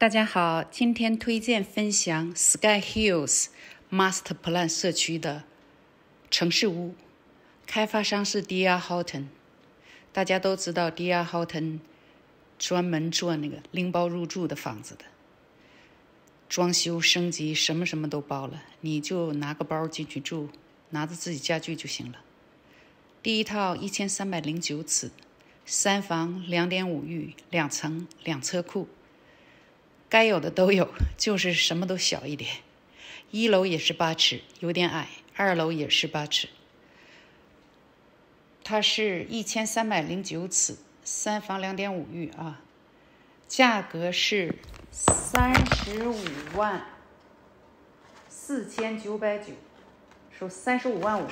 大家好，今天推荐分享 Sky Hills Master Plan 社区的城市屋，开发商是 D.R. Horton。大家都知道 D.R. Horton 专门做那个拎包入住的房子的，装修升级什么什么都包了，你就拿个包进去住，拿着自己家具就行了。第一套一千三百零九尺，三房两点五浴，两层两车库。该有的都有，就是什么都小一点。一楼也是八尺，有点矮；二楼也是八尺。它是一千三百零九尺，三房两点五浴啊，价格是三十五万四千九百九，收三十五万五。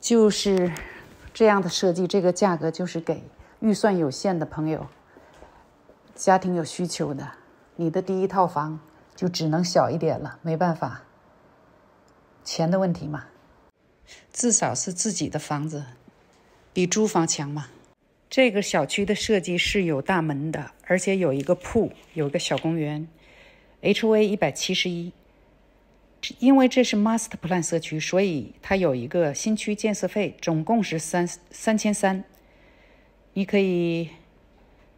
就是这样的设计，这个价格就是给预算有限的朋友。家庭有需求的，你的第一套房就只能小一点了，没办法，钱的问题嘛。至少是自己的房子，比租房强嘛。这个小区的设计是有大门的，而且有一个铺，有个小公园。H V 一百七十一，因为这是 Master Plan 社区，所以它有一个新区建设费，总共是三三千三，你可以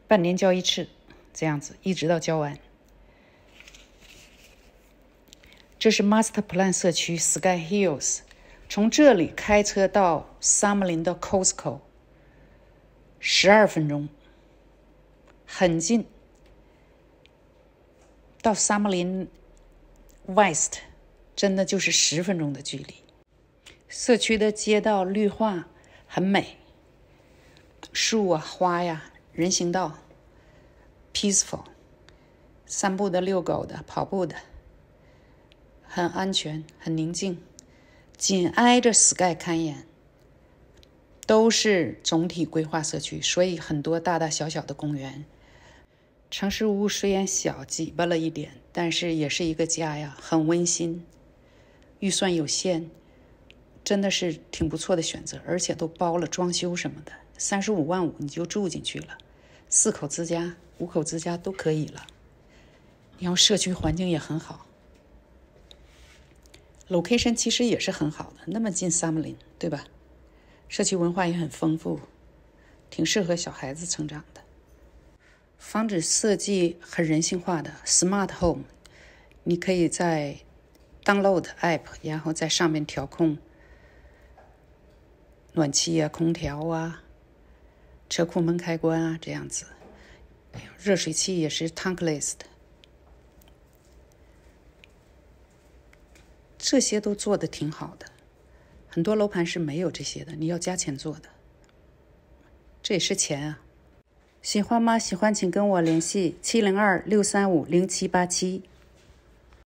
半年交一次。这样子一直到交完。这是 Master Plan 社区 Sky Hills，从这里开车到萨姆林的 Costco，十二分钟，很近。到萨姆林 West，真的就是十分钟的距离。社区的街道绿化很美，树啊花呀，人行道。peaceful，散步的、遛狗的、跑步的，很安全、很宁静，紧挨着 Sky 看眼，都是总体规划社区，所以很多大大小小的公园。城市屋虽然小、挤巴了一点，但是也是一个家呀，很温馨。预算有限，真的是挺不错的选择，而且都包了装修什么的，三十五万五你就住进去了，四口之家。五口之家都可以了，然后社区环境也很好，location 其实也是很好的，那么近萨姆林，对吧？社区文化也很丰富，挺适合小孩子成长的。房子设计很人性化的 smart home，你可以在 download app，然后在上面调控暖气啊、空调啊、车库门开关啊，这样子。热水器也是 tankless 的，这些都做的挺好的。很多楼盘是没有这些的，你要加钱做的，这也是钱啊。喜欢吗？喜欢请跟我联系七零二六三五零七八七。